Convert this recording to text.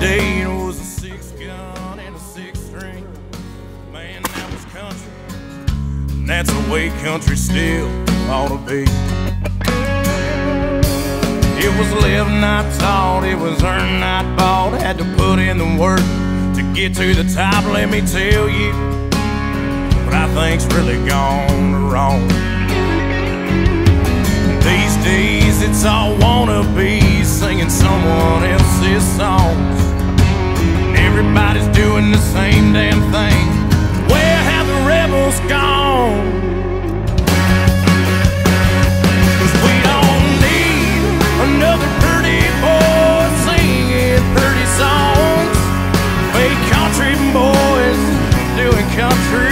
day it was a six gun and a six string. Man, that was country. And that's the way country still ought to be. It was lived, not taught. It was earned, not bought. Had to put in the work to get to the top, let me tell you. But I think's really gone wrong. Everybody's doing the same damn thing. Where have the rebels gone? Cause we don't need another pretty boy singing pretty songs. Fake country boys doing country.